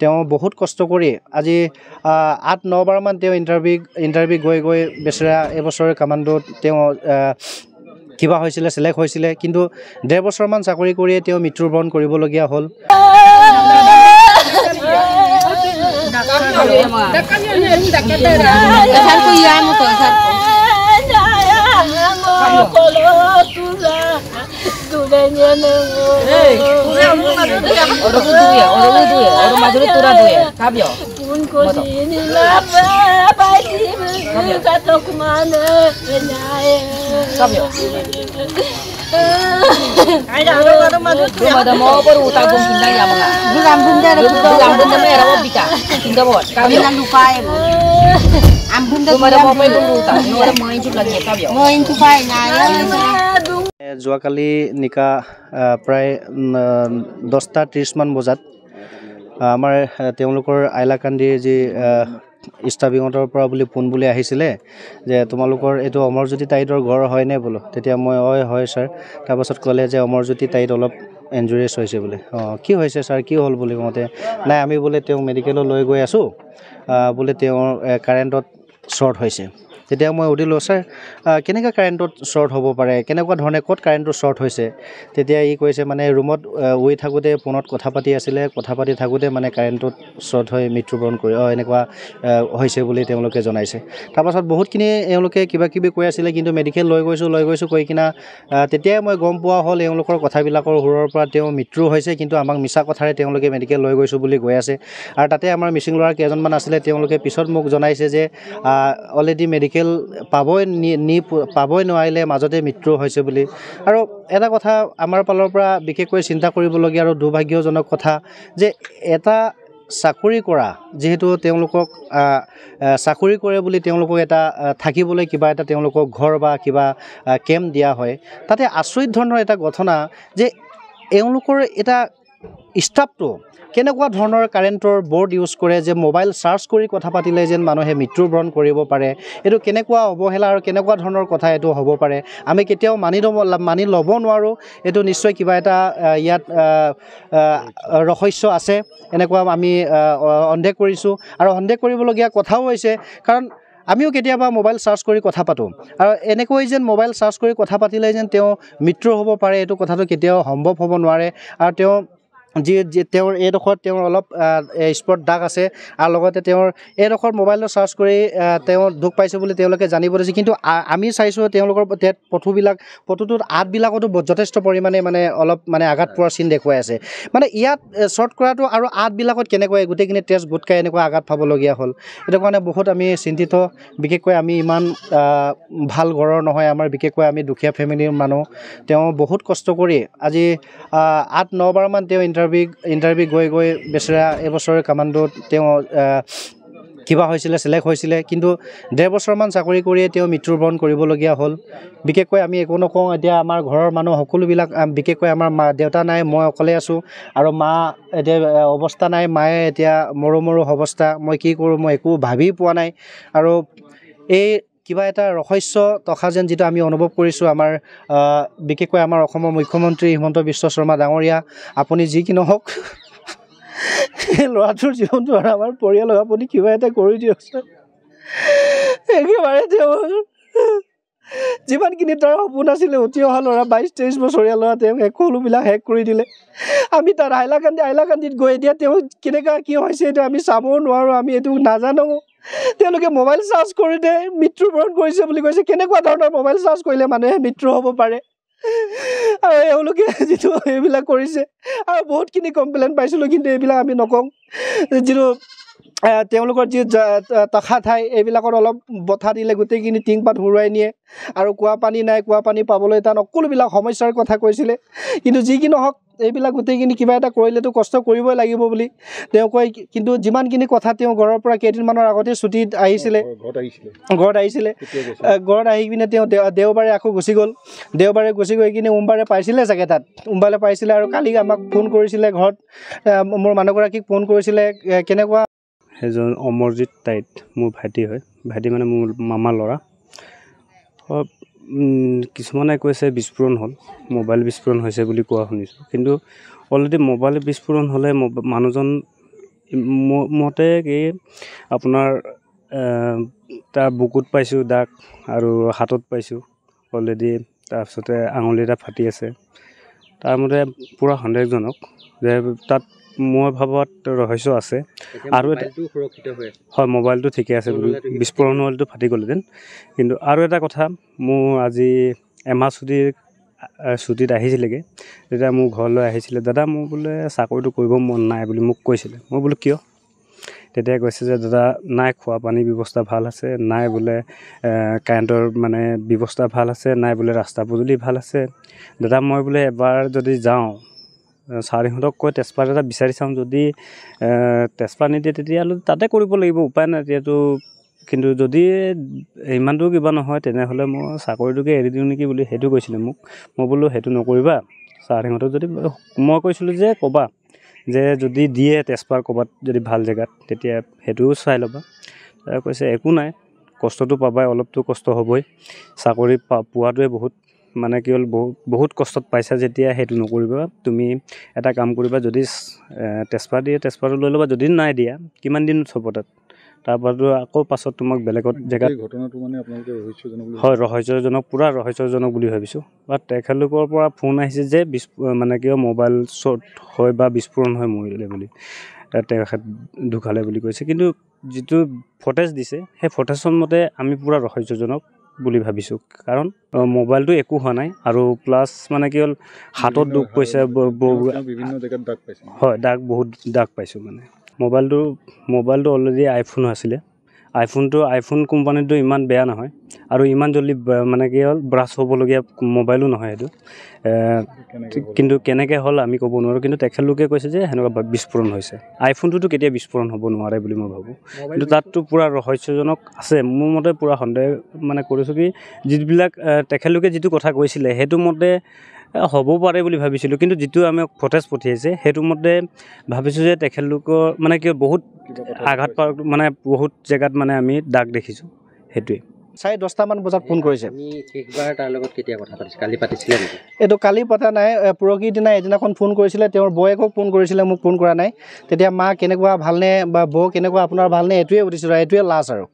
তেওঁ বহুত কষ্ট কৰি আজি আঠ নবাৰমান তেওঁ ইণ্টাৰভিউ ইণ্টাৰভিউ গৈ গৈ বেচেৰা এবছৰ কামাণ্ডোত তেওঁ কিবা হৈছিলে চিলেক্ট হৈছিলে। কিন্তু ডেৰ বছৰমান চাকৰি কৰিয়ে তেওঁ মৃত্যুবৰণ কৰিবলগীয়া হ'ল। Orang itu ya, orang itu ya, orang Madura itu radu ya, kabio. kau ini lama, pasti buka toko kau kenaya. Kabio. Rumah mau baru tabung bunda kau mga. Bukan bunda, bukan bunda kau mau bika. Bunda kau kami nang lupa ya. Ambunda kau mau main bunda, kau mau main juga kita ya. kau tupai naya. যোৱাকালি নিকা প্ৰায় দহটা ত্ৰিছমান বজাত আমাৰ তেওঁলোকৰ আইলাকান্দিৰ যি আহ, ষ্টাফিঙতৰ পৰা বুলি ফোন বুলি আহিছিলে যে তোমালোকৰ এইটো অমৰজ্যোতি তাইতৰ ঘৰ হয়নে বোলো? তেতিয়া মই হয় হয় ছাৰ। তাৰপাছত ক'লে যে অমৰজ্যোতি তাইত অলপ ইঞ্জুৰিয়াছ হৈছে বোলে। অঁ কি হৈছে ছাৰ? কি হ'ল বুলি কওঁতে নাই আমি বোলে তেওঁক মেডিকেলত লৈ গৈ আছোঁ। বোলে তেওঁৰ কাৰেণ্টত শ্বৰ্ট হৈছে। তেতিয়া মই সুধিলোঁ ছাৰ কেনেকৈ কাৰেণ্টত শ্বৰ্ট হ'ব পাৰে? কেনেকুৱা ধৰণে ক'ত কাৰেণ্টটো শ্বৰ্ট হৈছে? তেতিয়া ই কৈছে মানে ৰুমত শুই থাকোঁতে ফোনত কথা পাতি আছিলে। কথা পাতি থাকোঁতে মানে কাৰেণ্টত শ্বৰ্ট হৈ মৃত্যুবৰণ কৰি অঁ এনেকুৱা হৈছে বুলি তেওঁলোকে জনাইছে। তাৰপাছত বহুতখিনি এওঁলোকে কিবা কিবি কৈ আছিলে কিন্তু মেডিকেল লৈ গৈছোঁ লৈ গৈছোঁ কৈ কিনা তেতিয়াই মই গম পোৱা হ'ল এওঁলোকৰ কথাবিলাকৰ সুৰৰ পৰা তেওঁ মৃত্যু হৈছে কিন্তু আমাক মিছা কথাৰে তেওঁলোকে মেডিকেল লৈ গৈছোঁ বুলি কৈ আছে। আৰু তাতে আমাৰ মিচিং ল'ৰা কেইজনমান আছিলে তেওঁলোকে পিছত মোক জনাইছে যে অলৰেডি মেডিকেল পাবই নি পাবই নোৱাৰিলে মাজতে মৃত্যু হৈছে বুলি। আৰু এটা কথা আমাৰ ফালৰ পৰা বিশেষকৈ চিন্তা কৰিবলগীয়া আৰু দুৰ্ভাগ্যজনক কথা যে এটা চাকৰি কৰা যিহেতু তেওঁলোকক চাকৰি কৰে বুলি তেওঁলোকক এটা থাকিবলৈ কিবা এটা তেওঁলোকক ঘৰ বা কিবা কেম্প দিয়া হয় তাতে আচৰিত ধৰণৰ এটা ঘটনা যে এওঁলোকৰ এটা ষ্টাফটো কেনেকুৱা ধৰণৰ কাৰেণ্টৰ বৰ্ড ইউজ কৰে যে মোবাইল চাৰ্জ কৰি কথা পাতিলে যেন মানুহে মৃত্যুবৰণ কৰিব পাৰে? এইটো কেনেকুৱা অৱহেলা আৰু কেনেকুৱা ধৰণৰ কথা এইটো হ'ব পাৰে? আমি কেতিয়াও মানি ল'ব মানি ল'ব নোৱাৰোঁ। এইটো নিশ্চয় কিবা এটা ইয়াত ৰহস্য আছে। এনেকুৱা আমি সন্দেহ কৰিছোঁ। আৰু সন্দেহ কৰিবলগীয়া কথাও হৈছে। কাৰণ আমিও কেতিয়াবা মোবাইল চাৰ্জ কৰি কথা পাতোঁ। আৰু এনেকৈ যেন মোবাইল চাৰ্জ কৰি কথা পাতিলে যেন তেওঁ মৃত্যু হ'ব পাৰে এইটো কথাটো কেতিয়াও সম্ভৱ হ'ব নোৱাৰে। আৰু তেওঁ যি যি তেওঁৰ এইডোখৰত তেওঁৰ অলপ স্পট দাগ আছে আৰু লগতে তেওঁৰ এইডোখৰ মোবাইলত চাৰ্জ কৰি তেওঁ দুখ পাইছে বুলি তেওঁলোকে জানিব দিছে। কিন্তু আমি চাইছোঁ তেওঁলোকৰ তে- পথুবিলাক পথুটোত আঠবিলাকতো ব- যথেষ্ট পৰিমাণে মানে অলপ মানে আঘাত পোৱাৰ চিন দেখুৱাই আছে। মানে ইয়াত শ্বৰ্ট কৰাটো আৰু আঠবিলাকত কেনেকৈ গোটেইখিনি তেজ গোট খাই এনেকুৱা আঘাত পাবলগীয়া হ'ল সেইটো কাৰণে বহুত আমি চিন্তিত। বিশেষকৈ আমি ইমান ভাল ঘৰৰ নহয় আমাৰ বিশেষকৈ আমি দুখীয়া ফেমিলিৰ মানুহ। তেওঁ বহুত কষ্ট কৰি আজি আঠ নবাৰমান তেওঁ ইণ্টাৰভিউ ইণ্টাৰভিউ গৈ গৈ বেচেৰা এবছৰ কামাণ্ডোত তেওঁ কিবা হৈছিলে চিলেক্ট হৈছিলে। কিন্তু ডেৰ বছৰমান চাকৰি কৰিয়ে তেওঁ মৃত্যুবৰণ কৰিবলগীয়া হ'ল। বিশেষকৈ আমি একো নকওঁ এতিয়া আমাৰ ঘৰৰ মানুহ সকলোবিলাক বিশেষকৈ আমাৰ মা দেউতা নাই মই অকলে আছোঁ। আৰু মা এতিয়া অৱস্থা নাই মায়ে এতিয়া মৰো মৰো অৱস্থা মই কি কৰোঁ মই একো ভাবি পোৱা নাই। আৰু এই কিবা এটা ৰহস্য তখা যেন যিটো আমি অনুভৱ কৰিছোঁ আমাৰ বিশেষকৈ আমাৰ অসমৰ মুখ্যমন্ত্ৰী হিমন্ত বিশ্ব শৰ্মা ডাঙৰীয়া আপুনি যি কি নহওক এই ল'ৰাটোৰ জীৱনটো আৰু আমাৰ পৰিয়ালৰ আপুনি কিবা এটা কৰি দিয়ক ছাৰ একেবাৰে তেওঁ যিমানখিনি তাৰ সপোন আছিলে উঠি অহা ল'ৰা বাইছ তেইছ বছৰীয়া ল'ৰা তেওঁ সকলোবিলাক শেষ কৰি দিলে। আমি তাত হাইলাকান্দি হাইলাকান্দিত গৈ এতিয়া তেওঁ কেনেকুৱা কি হৈছে এইটো আমি চাবও নোৱাৰোঁ আমি এইটো নাজানো। তেওঁলোকে মোবাইল চাৰ্জ কৰোঁতে মৃত্যুবৰণ কৰিছে বুলি কৈছে। কেনেকুৱা ধৰণৰ মোবাইল চাৰ্জ কৰিলে মানুহে মৃত্যু হ'ব পাৰে? আৰু এওঁলোকে যিটো এইবিলাক কৰিছে আৰু বহুতখিনি কমপ্লেইন পাইছিলোঁ কিন্তু এইবিলাক আমি নকওঁ। যিটো তেওঁলোকৰ যি তখা ঠাই এইবিলাকত অলপ বঠা দিলে গোটেইখিনি টিংপাত হুৰুৱাই নিয়ে আৰু কুঁৱা পানী নাই কুঁৱা পানী পাবলৈ টান সকলোবিলাক সমস্যাৰ কথা কৈছিলে। কিন্তু যি কি নহওক এইবিলাক গোটেইখিনি কিবা এটা কৰিলেতো কষ্ট কৰিবই লাগিব বুলি তেওঁ কয়। কিন্তু যিমানখিনি কথা তেওঁ ঘৰৰ পৰা কেইদিনমানৰ আগতে ছুটীত আহিছিলে ঘৰত আহিছিলে। ঘৰত আহ, পিনে তেওঁ দেও- দেওবাৰে আকৌ গুচি গ'ল। দেওবাৰে গুচি গৈ কিনে সোমবাৰে পাইছিলে চাগে তাত। সোমবাৰে পাইছিলে আৰু কালি আমাক ফোন কৰিছিলে ঘৰত মোৰ মানুহগৰাকীক ফোন কৰিছিলে কেনেকুৱা এজন অমৰজিৎ টাইত মোৰ ভাইটি হয়। ভাইটি মানে মোৰ মামাৰ ল'ৰা। কিছুমানে কৈছে বিস্ফোৰণ হ'ল মোবাইল বিস্ফোৰণ হৈছে বুলি কোৱা শুনিছোঁ। কিন্তু অলৰেডি মোবাইল বিস্ফোৰণ হ'লে মানুহজন মতে কি আপোনাৰ তাৰ বুকুত পাইছোঁ দাগ আৰু হাতত পাইছোঁ অলৰেডি তাৰপিছতে আঙুলি এটা ফাটি আছে। তাৰ মতে পূৰা সন্দেহজনক যে তাত মই ভবাত ৰহস্য আছে। আৰু হয় মোবাইলটো ঠিকে আছে। বুলি বিস্ফোৰণ হ'লেতো ফাটি গ'লহেঁতেন কিন্তু আৰু এটা কথা মোৰ আজি এমাহ ছুটীৰ ছুটীত আহিছিলেগৈ। তেতিয়া মোৰ ঘৰলৈ আহিছিলে। দাদা মোৰ বোলে চাকৰিটো কৰিব মন নাই বুলি মোক কৈছিলে। মই বোলো কিয়? তেতিয়া কৈছে যে দাদা নাই খোৱা পানীৰ ব্যৱস্থা ভাল আছে। নাই বোলে কাৰেণ্টৰ মানে ব্যৱস্থা ভাল আছে। নাই বোলে ৰাস্তা পদূলি ভাল আছে। দাদা মই বোলে এবাৰ যদি যাওঁ ছাৰহঁতক কৈ তেজপাত এটা বিচাৰি চাওঁ। যদি তেজপাত নিদিয়ে তেতিয়াহ'লে তাতে কৰিব লাগিব উপায় নাই। এতিয়াতো কিন্তু যদি ইমানটো কিবা নহয় তেনেহ'লে মই চাকৰিটোকে এৰি দিওঁ নেকি বুলি সেইটো কৈছিলে মোক। মই বোলো সেইটো নকৰিবা। ছাৰহঁতক যদি মই কৈছিলোঁ যে ক'বা যে যদি দিয়ে তেজপাত ক'ৰবাত যদি ভাল জেগাত তেতিয়া সেইটোও চাই ল'বা। কৈছে একো নাই। কষ্টটো পাবাই অলপতো কষ্ট হ'বই। চাকৰি পা পোৱাটোৱে বহুত মানে কি হ'ল বহুত বহুত কষ্টত পাইছা যেতিয়া সেইটো নকৰিবা। তুমি এটা কাম কৰিবা যদি তেজপাত দিয়ে তেজপাতটো লৈ ল'বা। যদি নাই দিয়া কিমান দিন থ'ব তাত? তাৰপৰাতো আকৌ পাছত তোমাক বেলেগত জেগাত ঘটনাটো মানে আপোনালোকে ৰহস্যজনক হয় ৰহস্যজনক পূৰা ৰহস্যজনক বুলি ভাবিছোঁ। বা তেখেতলোকৰ পৰা ফোন আহিছে যে বিস্ফ মানে কিয় মোবাইল শ্বৰ্ট হয় বা বিস্ফোৰণ হয় মৰিলে বুলি। তেখেত ঢুকালে বুলি কৈছে। কিন্তু যিটো ফটেজ দিছে সেই ফটেজৰ মতে আমি পূৰা ৰহস্যজনক। বুলি ভাবিছোঁ। কাৰণ মোবাইলটো একো হোৱা নাই আৰু প্লাছ মানে কি হ'ল হাতত দুখ পাইছে বিভিন্ন জেগাত দাগ পাইছে। হয় দাগ বহুত দাগ পাইছোঁ মানে। মোবাইলটো মোবাইলটো অলৰেডি আইফোন আছিলে। আইফোনটো আইফোন কোম্পানীটো ইমান বেয়া নহয়। আৰু ইমান জল্দি মানে কি হ'ল ব্ৰাছ হ'বলগীয়া মোবাইলো নহয় এইটো? কিন্তু কেনেকৈ হ'ল আমি ক'ব নোৱাৰোঁ কিন্তু তেখেতলোকে কৈছে যে সেনেকুৱা বিস্ফোৰণ হৈছে। আইফোনটোতো কেতিয়া বিস্ফোৰণ হ'ব নোৱাৰে বুলি মই ভাবোঁ। কিন্তু তাততো পূৰা ৰহস্যজনক আছে। মোৰ মতে পূৰা সন্দেহ মানে কৰিছোঁ কি যিবিলাক তেখেতলোকে যিটো কথা কৈছিলে সেইটো মতে হ'ব পাৰে বুলি ভাবিছিলোঁ। কিন্তু যিটো আমাক ফটেজ পঠিয়াইছে সেইটো মতে ভাবিছোঁ যে তেখেতলোকৰ মানে কি বহুত আঘাত পাৰ মানে বহুত জেগাত মানে আমি দাগ দেখিছোঁ। সেইটোৱে। চাৰে দহটামান বজাত ফোন কৰিছে। আপুনি শেষবাৰ তাৰ লগত কেতিয়া কথা পাতিছে কালি পাতিছিলে নেকি? এইটো কালি পতা নাই এ, পৰহিৰ দিনা এদিনাখন ফোন কৰিছিলে তেওঁৰ বৌয়েকক ফোন কৰিছিলে মোক ফোন কৰা নাই। তেতিয়া মা কেনেকুৱা ভালনে বা বৌ কেনেকুৱা আপোনাৰ ভালনে? এইটোৱে সুধিছিলোঁ আৰু এইটোৱে লাষ্ট আৰু।